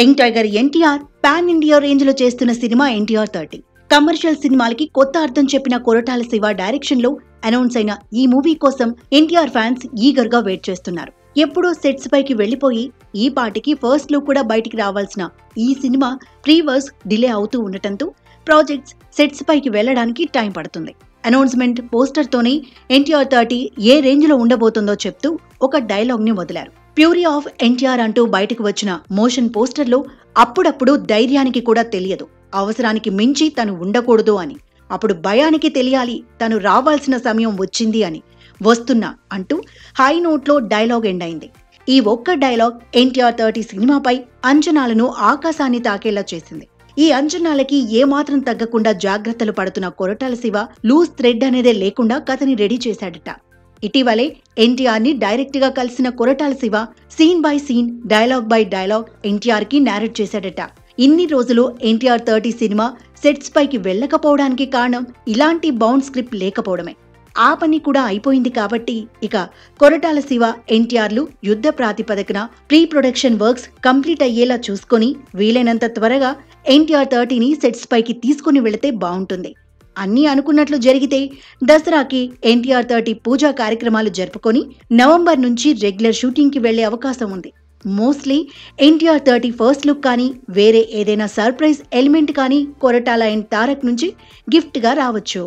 Young tiger NTR pan India రేంజ్లో చేస్తున్న cinema NTR thirty. Commercial సినిమాలకి కొత్త అర్థం చెప్పిన కొరటాల శివ డైరెక్షన్లో అనౌన్స్ అయిన ఈ మూవీ కోసం ఎన్టీఆర్ ఫ్యాన్స్ ఈగర్గా వెయిట్ చేస్తున్నారు. ఎప్పుడో సెట్స్ పైకి వెళ్ళిపోయి ఈ పాటికి ఫస్ట్ లుక్ కూడా బయటికి రావాల్సిన ఈ సినిమా ప్రీవర్స్ డిలే అవుతూ ఉండటంతో ప్రాజెక్ట్స్ సెట్స్ పైకి వెళ్ళడానికి టైం పడుతుంది. అనౌన్స్మెంట్ పోస్టర్తోనే ఎన్టీఆర్ థర్టీ ఏ రేంజ్లో ఉండబోతుందో చెప్తూ ఒక డైలాగ్ని వదిలారు. ప్యూరీ ఆఫ్ ఎన్టీఆర్ అంటూ బయటకు వచ్చిన మోషన్ పోస్టర్లో అప్పుడప్పుడు ధైర్యానికి కూడా తెలియదు. అవసరానికి మించి తను ఉండకూడదు అని అప్పుడు భయానికి తెలియాలి తను రావాల్సిన సమయం వచ్చింది అని వస్తున్నా అంటూ హై నోట్లో డైలాగ్ ఎండ్ అయింది ఈ ఒక్క డైలాగ్ ఎన్టీఆర్ థర్టీ సినిమాపై అంచనాలను ఆకాశాన్ని తాకేలా చేసింది. ఈ అంచనాలకి ఏమాత్రం తగ్గకుండా జాగ్రత్తలు పడుతున్న కొరటాల శివ లూజ్ థ్రెడ్ అనేదే లేకుండా కథని రెడీ చేశాడట. ఇటీవలే ఎన్టీఆర్ని డైరెక్ట్గా కలిసిన Koratala Siva scene by scene dialogue by dialogue ఎన్టీఆర్కి నేరేట్ చేశాడట. ఇన్ని రోజులు ఎన్టీఆర్ థర్టీ సినిమా సెట్స్ పైకి వెళ్ళకపోవడానికి కారణం ఇలాంటి బౌండ్ స్క్రిప్ట్ లేకపోవడమే. ఆ పని కూడా అయిపోయింది కాబట్టి ఇక కొరటాల శివ ఎన్టీఆర్లు యుద్ధ ప్రాతిపదికన ప్రీ ప్రొడక్షన్ వర్క్స్ కంప్లీట్ అయ్యేలా చూసుకొని వీలైనంత త్వరగా ఎన్టీఆర్ థర్టీని సెట్స్ పైకి తీసుకుని వెళితే బాగుంటుంది. అన్నీ అనుకున్నట్లు జరిగితే దసరాకి ఎన్టీఆర్ థర్టీ పూజా కార్యక్రమాలు జరుపుకొని నవంబర్ నుంచి రెగ్యులర్ షూటింగ్కి వెళ్ళే అవకాశం ఉంది. Mostly NTR thirty first look కానీ వేరే ఏదైనా సర్ప్రైజ్ ఎలిమెంట్ కానీ కొరటాల అండ్ తారక్ నుంచి గిఫ్ట్గా రావచ్చు.